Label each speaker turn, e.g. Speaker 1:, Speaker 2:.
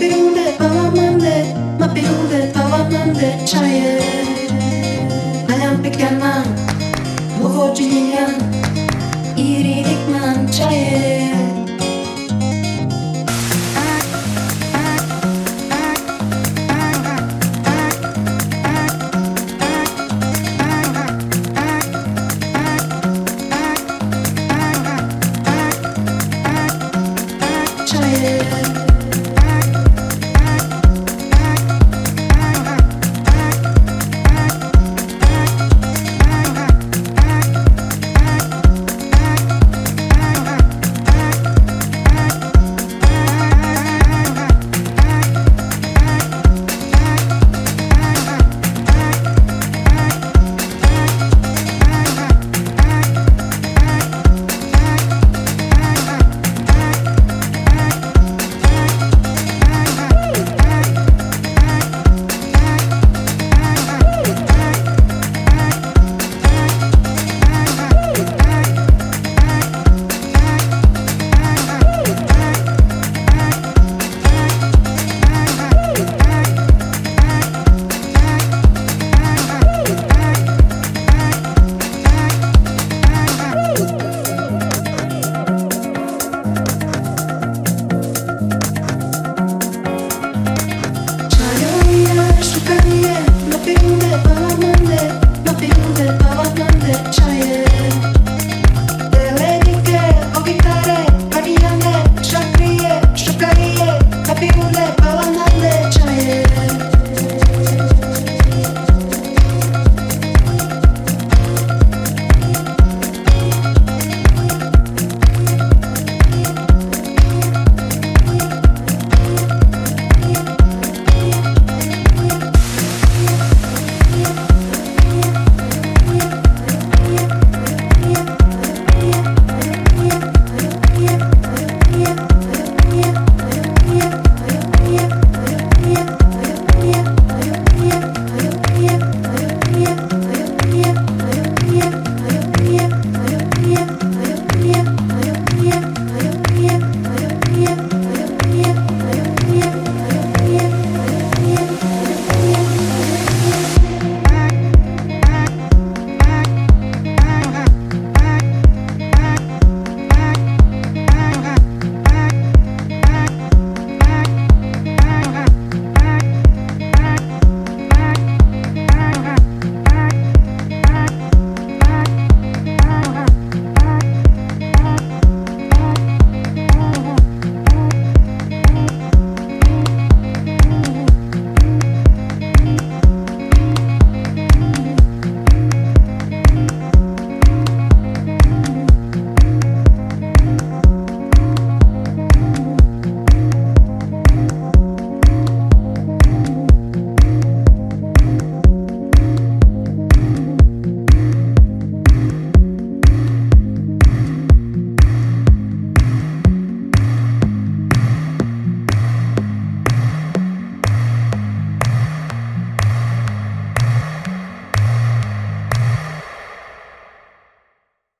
Speaker 1: birunde alamande ma birunde alamande çaye Ayam pikyanman Lovoji yinyan İridikman çaye Yeah.